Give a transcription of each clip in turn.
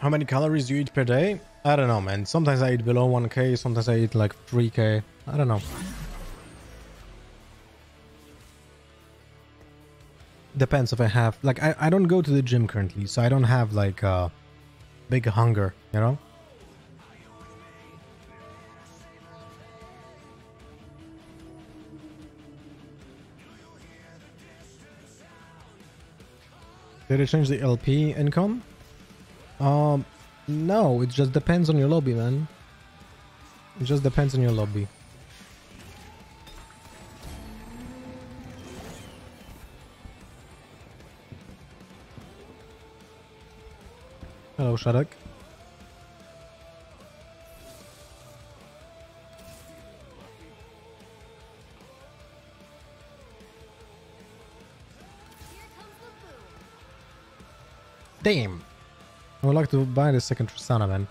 How many calories do you eat per day? I don't know, man. Sometimes I eat below 1k, sometimes I eat like 3k. I don't know. Depends if I have like I, I don't go to the gym currently, so I don't have like uh big hunger, you know? Did it change the LP income? Um, no, it just depends on your lobby, man. It just depends on your lobby. Hello, Shadak. Damn. I would like to buy the second Tristana, man.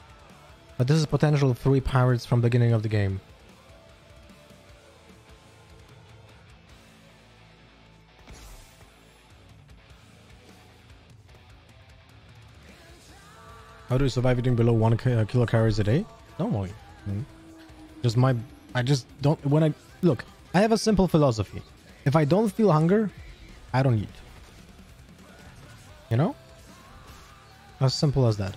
But this is potential three pirates from beginning of the game. How do you survive eating below one uh, kilo calories a day? Normally. Mm. Just my... I just don't... When I... Look, I have a simple philosophy. If I don't feel hunger, I don't eat. You know? As simple as that.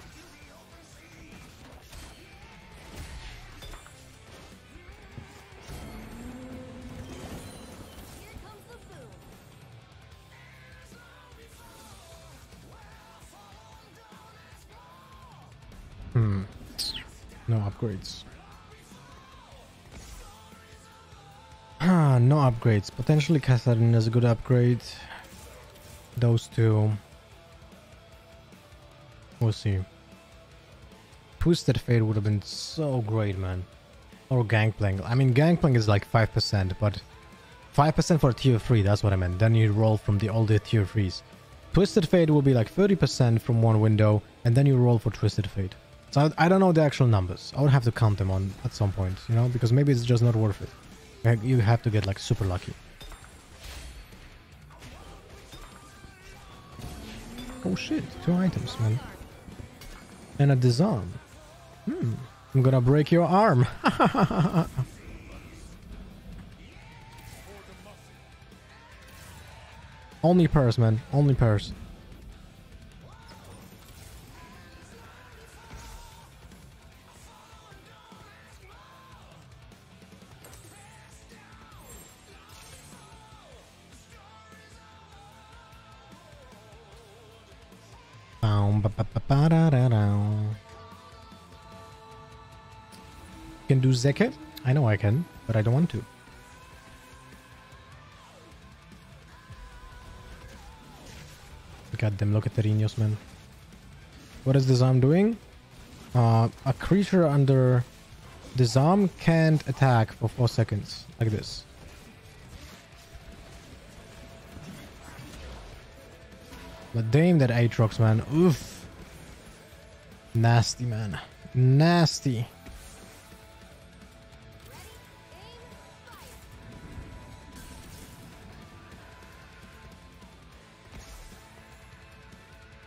Hmm. No upgrades. Ah, no upgrades. Potentially Catherine is a good upgrade. Those two. We'll see. Twisted Fate would have been so great, man. Or Gangplank. I mean, Gangplank is like 5%, but 5% for tier 3, that's what I meant. Then you roll from the older tier 3s. Twisted Fate will be like 30% from one window, and then you roll for Twisted Fate. So I, I, don't know the actual numbers. I would have to count them on at some point, you know, because maybe it's just not worth it. You have to get like super lucky. Oh shit, two items, man. And a disarm. Hmm, I'm gonna break your arm. Only purse, man. Only purse. Can do Zeke? I know I can, but I don't want to. God damn, look at the Rhinos, man. What is Disarm doing? Uh, a creature under Disarm can't attack for 4 seconds, like this. But damn that Aatrox, man. Oof. Nasty, man. Nasty.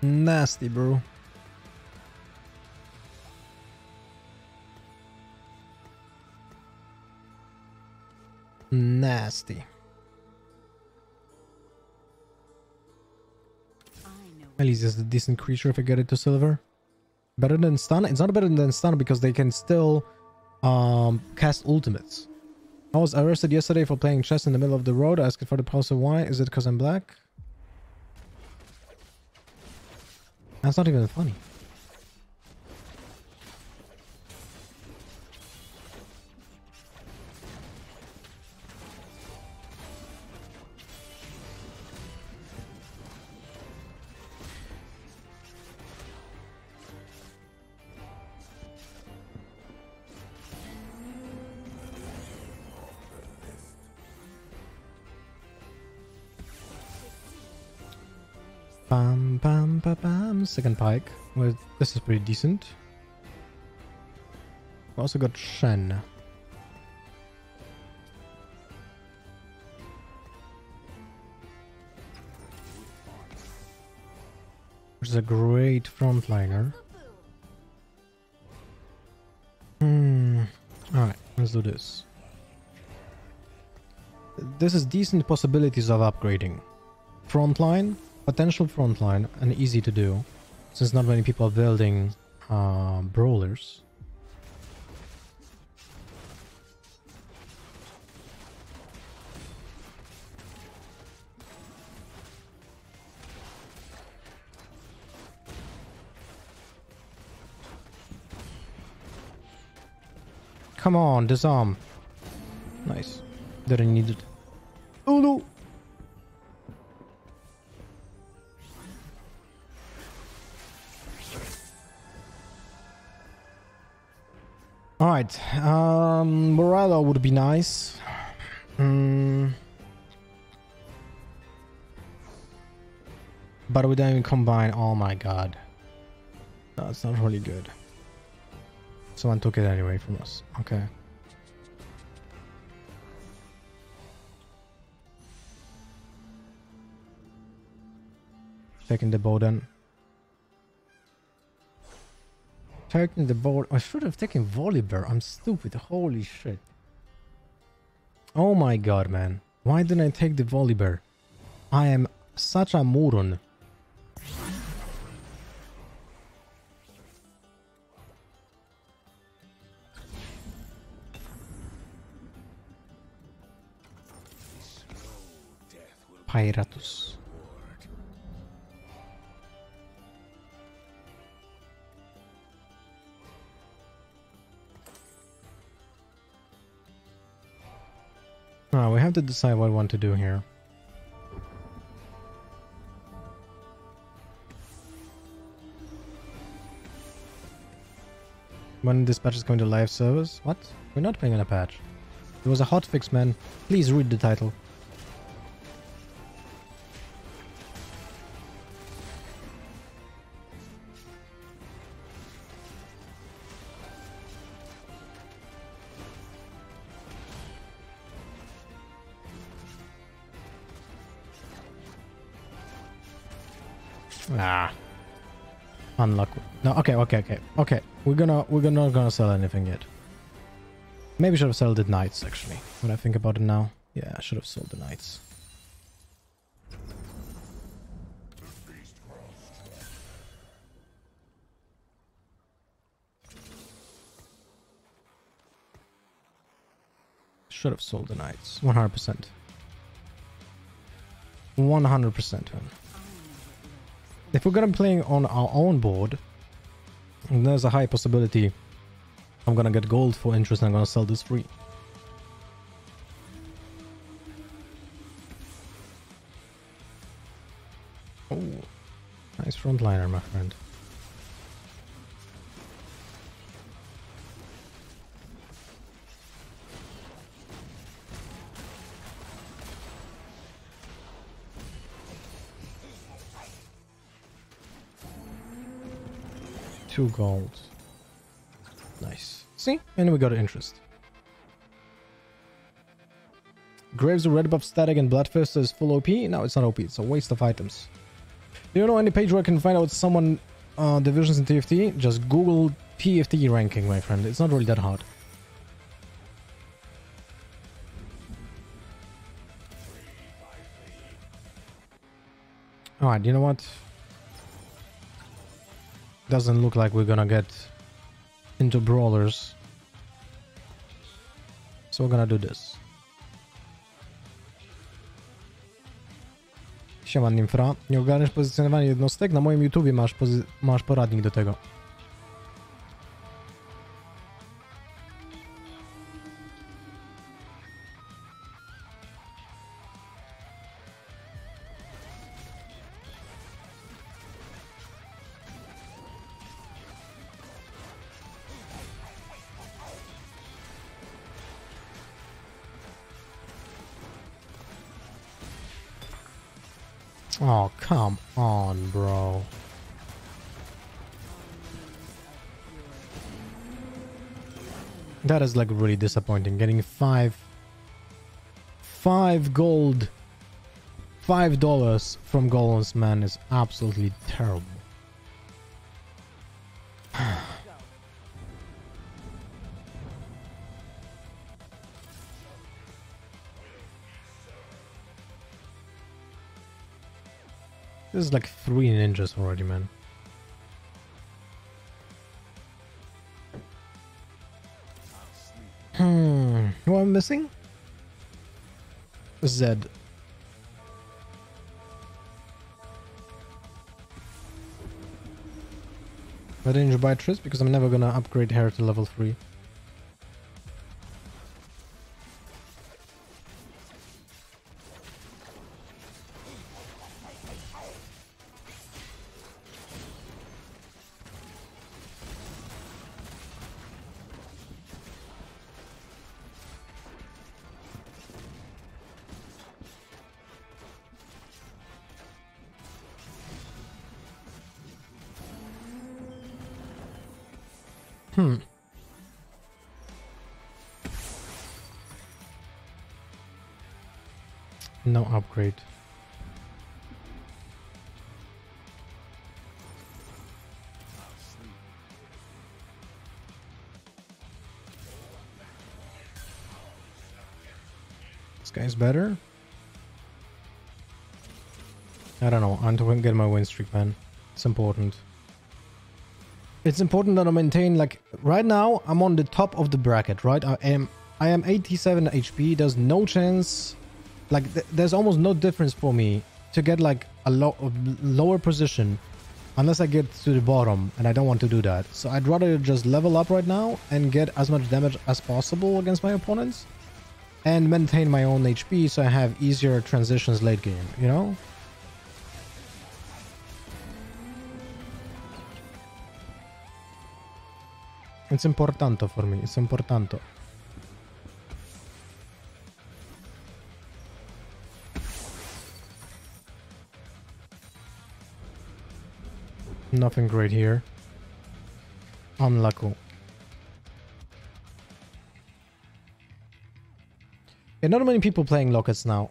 Nasty, bro. Nasty. At least it's a decent creature if I get it to silver. Better than stun? It's not better than stun because they can still um, cast ultimates. I was arrested yesterday for playing chess in the middle of the road. I asked for the pulse of why. Is it because I'm black? That's not even funny. Second pike. Well, this is pretty decent. We also got Shen. Which is a great frontliner. Hmm. Alright, let's do this. This is decent possibilities of upgrading. Frontline, potential frontline, and easy to do. Since not many people are building uh, brawlers. Come on, disarm. Nice. Didn't need it. Oh no! Alright, um, Morello would be nice. Mm. But we don't even combine, oh my god. That's not really good. Someone took it anyway from us. Okay. Taking the bow then. Taking the ball. I should have taken Volibear. I'm stupid. Holy shit. Oh my god, man. Why didn't I take the Volibear? I am such a moron. Pyratus. Oh, we have to decide what we want to do here. When this patch is going to live service? What? We're not playing on a patch. It was a hotfix, man. Please read the title. Okay, okay, okay. We're gonna we're not gonna sell anything yet. Maybe should have sold the knights actually. When I think about it now. Yeah, I should have sold the knights. Should have sold the knights. 100%. 100% man. If we're gonna be playing on our own board, there's a high possibility I'm gonna get gold for interest and I'm gonna sell this free. Oh, nice frontliner, my friend. Two gold. Nice. See? And we got interest. Graves of red buff static and Bloodfist is full OP? No, it's not OP. It's a waste of items. Do you know any page where I can find out someone uh, divisions in TFT? Just Google TFT ranking, my friend. It's not really that hard. Alright, you know what? Doesn't look like we're gonna get into brawlers. So we're gonna do this. Siema Nimfra. Nie ogarniesz pozycjonowania jednostek? Na moim YouTubie masz, masz poradnik do tego. that is like really disappointing. Getting five, five gold, five dollars from golems, man, is absolutely terrible. This is like three ninjas already, man. Hmm. Who am I missing? Zed. I didn't buy Triss because I'm never gonna upgrade her to level 3. Hmm. No upgrade. This guy's better? I don't know. I'm to get my win streak, man. It's important. It's important that I maintain like right now I'm on the top of the bracket, right? I am I am 87 HP. There's no chance like th there's almost no difference for me to get like a low lower position unless I get to the bottom and I don't want to do that. So I'd rather just level up right now and get as much damage as possible against my opponents and maintain my own HP so I have easier transitions late game, you know? It's importante for me. It's importante. Nothing great here. Unlucky. Yeah, not many people playing Lockets now.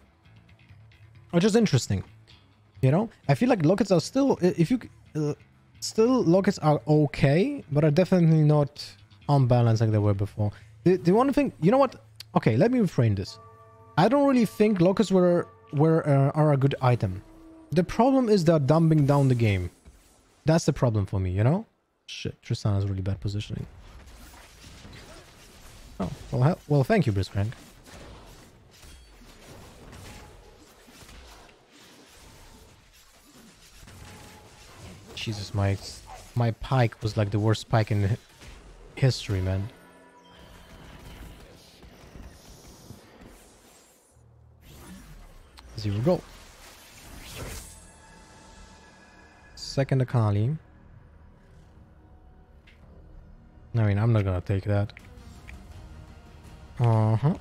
Which is interesting. You know? I feel like Lockets are still... If you... Uh, Still, Lockets are okay, but are definitely not unbalanced like they were before. The, the one thing, you know what? Okay, let me reframe this. I don't really think Lockets were, were uh, are a good item. The problem is they're dumbing down the game. That's the problem for me, you know? Shit, Tristana has really bad positioning. Oh, well, well thank you, Blitzcrank. Jesus, my my pike was like the worst pike in history, man. Zero goal. Second Akali. I mean, I'm not gonna take that. Uh-huh.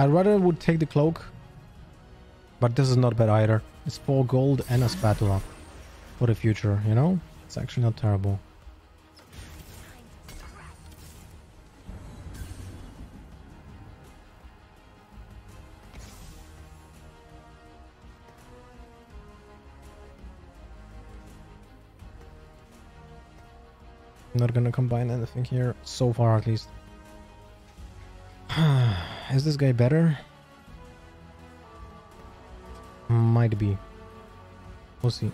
I'd rather would take the cloak. But this is not bad either. It's 4 gold and a spatula. For the future, you know? It's actually not terrible. I'm not gonna combine anything here, so far at least. Is this guy better? Might be. We'll see.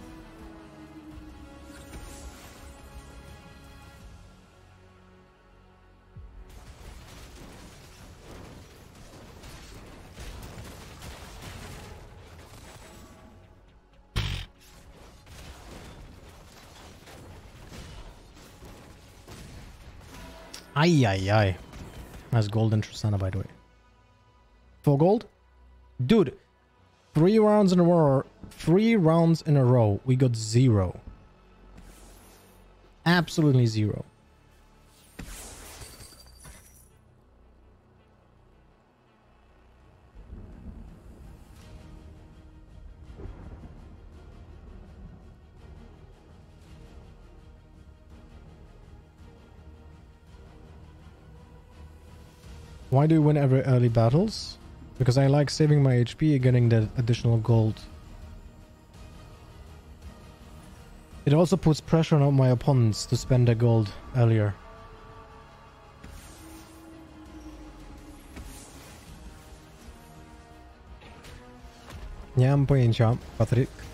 Ay, ay, ay. That's golden Tristana, by the way. Four gold? Dude, three rounds in a row. Three rounds in a row. We got zero. Absolutely zero. Why do you win every early battles? Because I like saving my HP and getting the additional gold. It also puts pressure on my opponents to spend their gold earlier. Mam pojęcia, Patryk.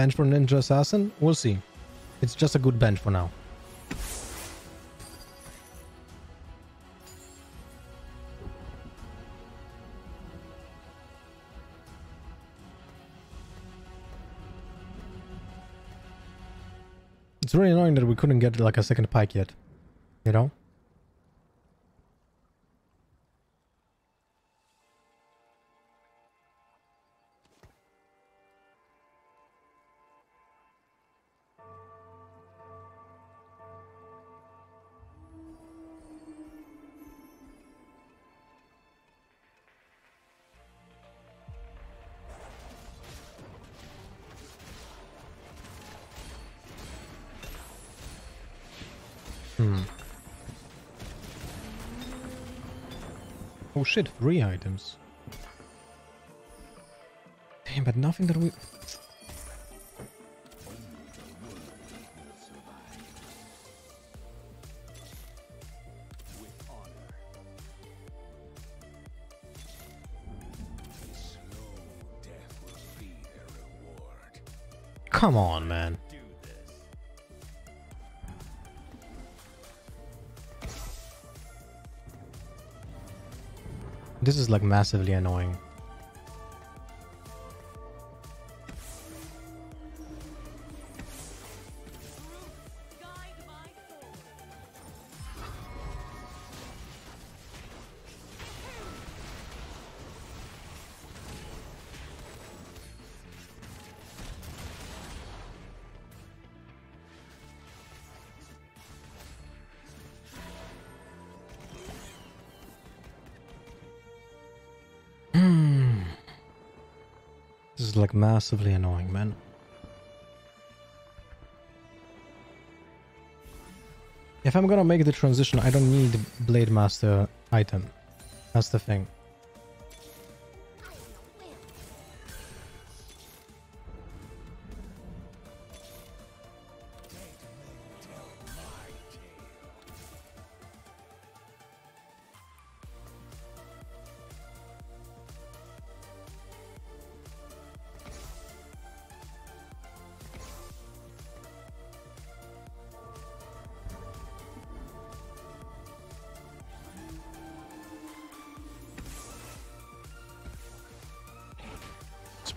Bench for Ninja Assassin? We'll see. It's just a good bench for now. It's really annoying that we couldn't get like a second pike yet. You know? Oh shit, three items. Damn, but nothing that we... Come on, man. This is like massively annoying. This is like massively annoying, man. If I'm gonna make the transition, I don't need Blade Master item. That's the thing.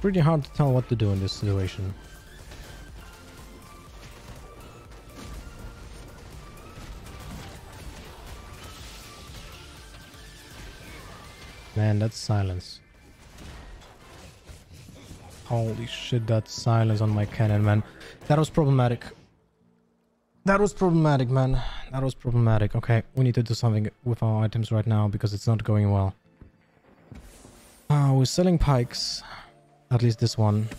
Pretty hard to tell what to do in this situation. Man, that's silence. Holy shit, that's silence on my cannon, man. That was problematic. That was problematic, man. That was problematic. Okay, we need to do something with our items right now because it's not going well. Uh, we're selling pikes. At least this one.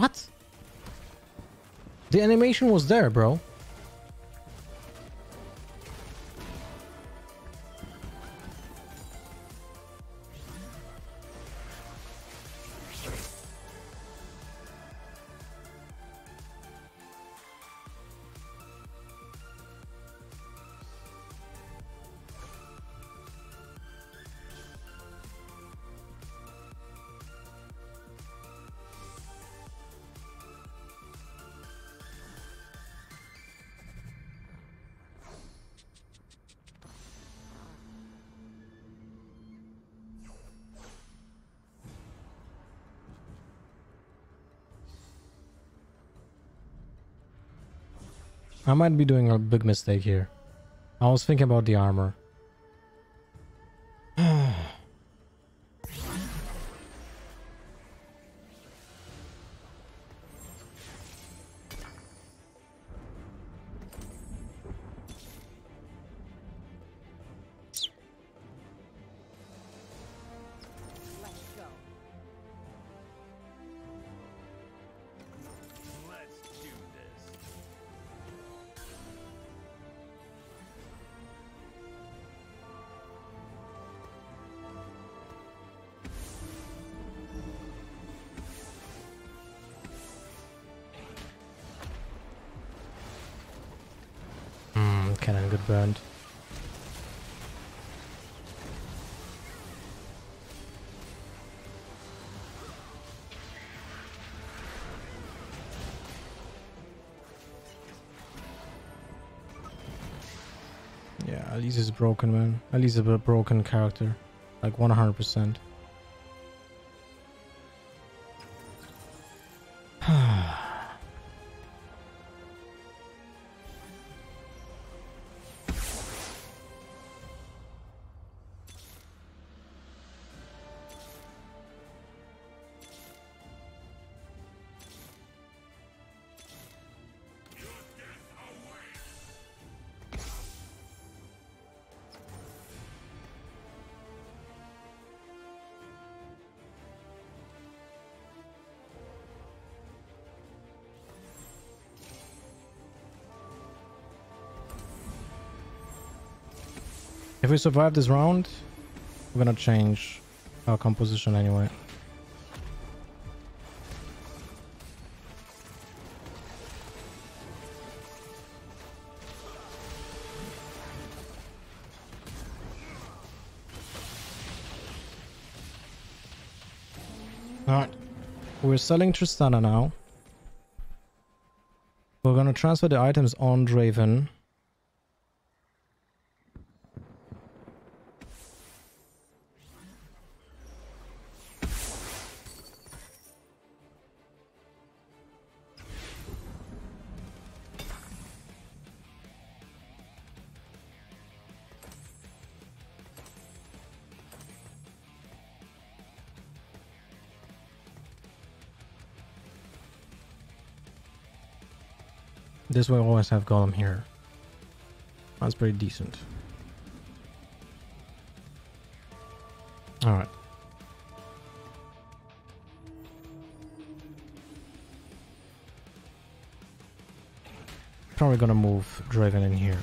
What? The animation was there, bro. I might be doing a big mistake here. I was thinking about the armor. Elise is broken, man. Elise is a broken character. Like 100%. If we survive this round, we're gonna change our composition anyway. Alright. We're selling Tristana now. We're gonna transfer the items on Draven. This way always have Golem here. That's pretty decent. Alright. Probably gonna move Draven in here.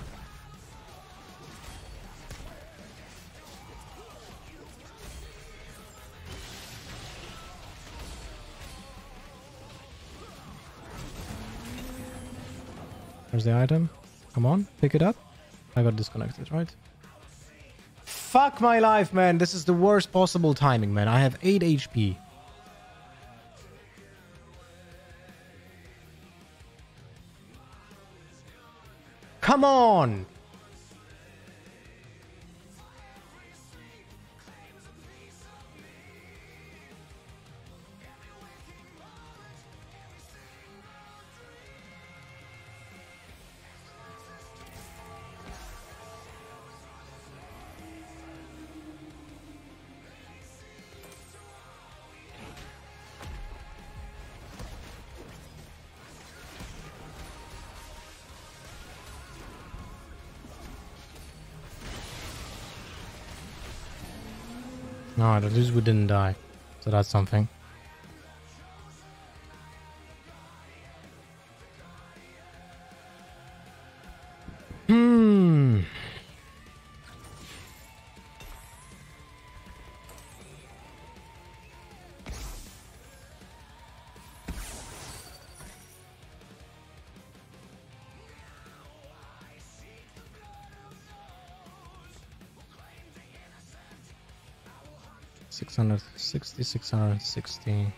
The item. Come on, pick it up. I got disconnected, right? Fuck my life, man. This is the worst possible timing, man. I have 8 HP. Come on! No, at least we didn't die. So that's something. 660, 660.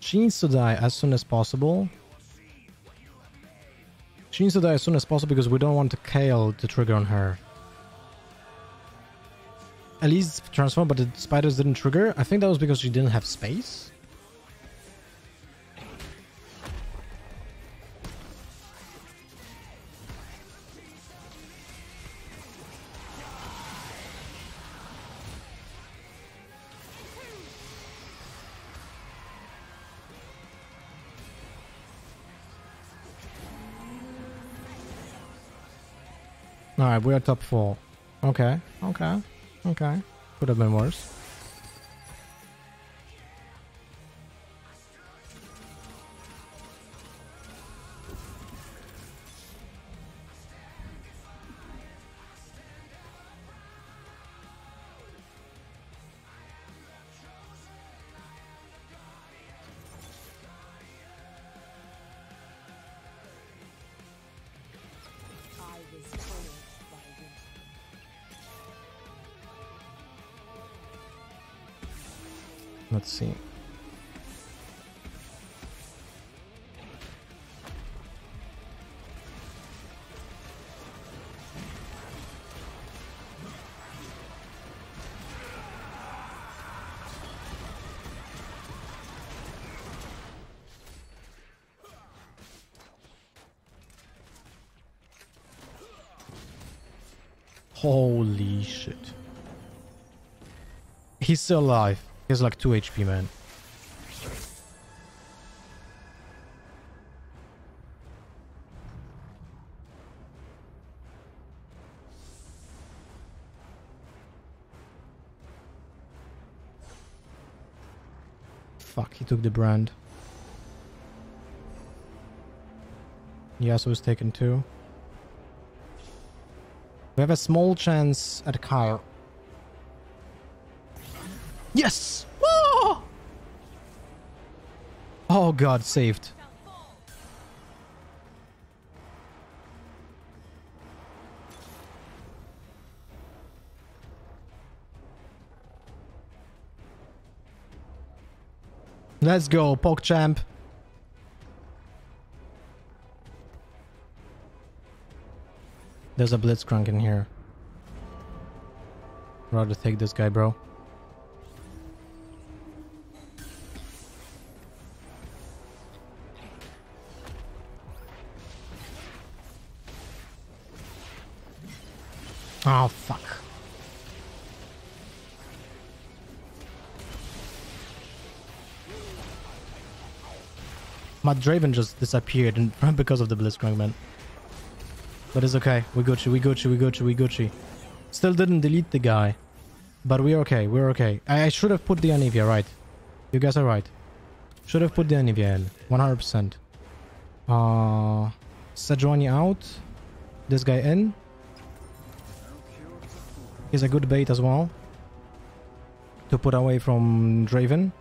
She needs to die as soon as possible. She needs to die as soon as possible because we don't want to Kayle to trigger on her. At least transform, but the spiders didn't trigger. I think that was because she didn't have space. Alright, we're top four. Okay, okay, okay. Could have been worse. See. Holy shit. He's still alive. Has like 2 HP, man. Fuck, he took the brand. Yasuo was taken too. We have a small chance at Kayle. Yes! Oh! oh god, saved. Let's go, PogChamp. There's a Blitzcrank in here. Rather take this guy, bro. Draven just disappeared and because of the Blitzcrank, man. But it's okay. We Gucci, we Gucci, we Gucci, we Gucci. Still didn't delete the guy. But we're okay, we're okay. I, I should have put the Anivia, right. You guys are right. Should have put the Anivia in. 100%. Uh, Sejuani out. This guy in. He's a good bait as well. To put away from Draven.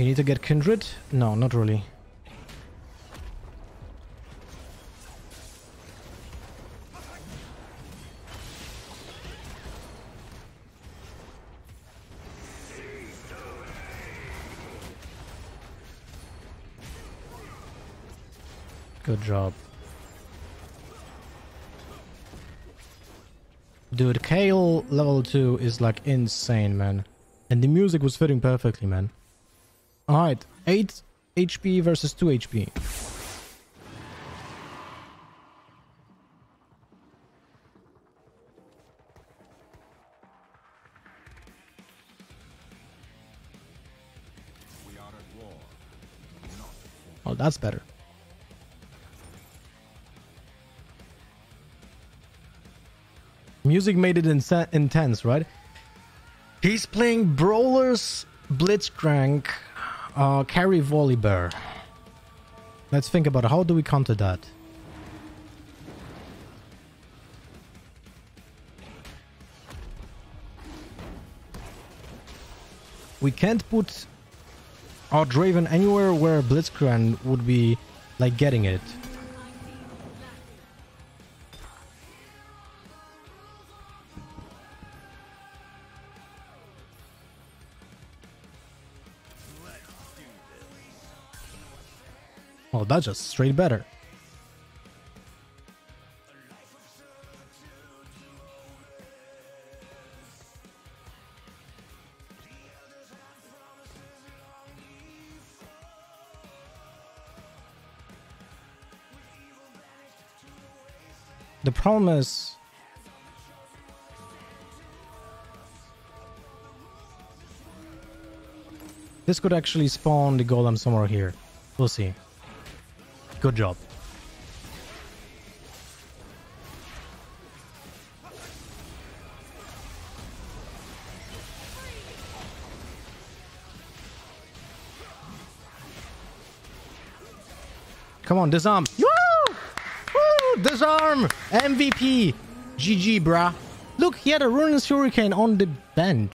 You need to get Kindred? No, not really. Good job. Dude, Kayle level 2 is like insane, man. And the music was fitting perfectly, man. Alright, 8 HP versus 2 HP. Oh, that's better. Music made it intense, right? He's playing Brawlers, Blitzcrank, uh, carry Volibear. Let's think about it. How do we counter that? We can't put our Draven anywhere where Blitzcrank would be like getting it. Well, that's just straight better. The problem is... This could actually spawn the golem somewhere here. We'll see. Good job. Come on, disarm. Woo! Woo! Disarm! MVP! GG, brah. Look, he had a Ruinous Hurricane on the bench.